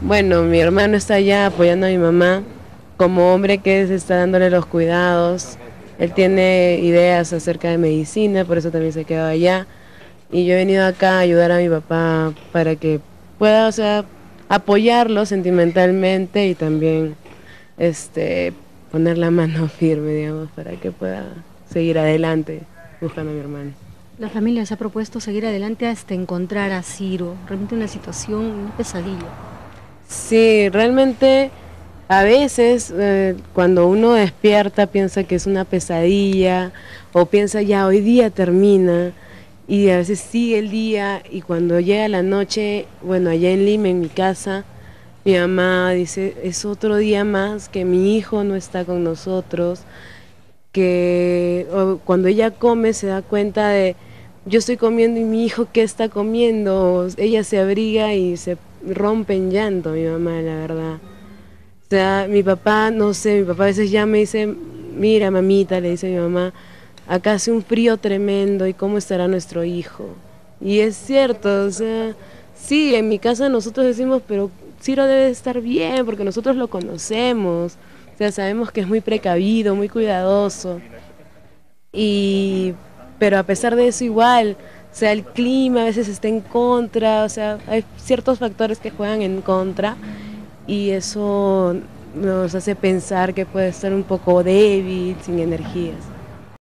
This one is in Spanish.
Bueno, mi hermano está allá apoyando a mi mamá, como hombre que es, está dándole los cuidados. Él tiene ideas acerca de medicina, por eso también se quedó allá. Y yo he venido acá a ayudar a mi papá para que pueda, o sea, apoyarlo sentimentalmente y también este, poner la mano firme, digamos, para que pueda seguir adelante buscando a mi hermano. La familia se ha propuesto seguir adelante hasta encontrar a Ciro. Realmente una situación, pesadilla. Sí, realmente a veces eh, cuando uno despierta piensa que es una pesadilla o piensa ya hoy día termina y a veces sigue el día y cuando llega la noche, bueno, allá en Lima, en mi casa, mi mamá dice, es otro día más que mi hijo no está con nosotros, que cuando ella come se da cuenta de, yo estoy comiendo y mi hijo qué está comiendo, ella se abriga y se rompe en llanto, mi mamá, la verdad. O sea, mi papá, no sé, mi papá a veces ya me dice, mira mamita, le dice mi mamá, acá hace un frío tremendo y cómo estará nuestro hijo. Y es cierto, o sea, sí, en mi casa nosotros decimos, pero Ciro debe estar bien porque nosotros lo conocemos, o sea, sabemos que es muy precavido, muy cuidadoso. Y, pero a pesar de eso igual, o sea, el clima a veces está en contra, o sea, hay ciertos factores que juegan en contra y eso nos hace pensar que puede estar un poco débil, sin energías.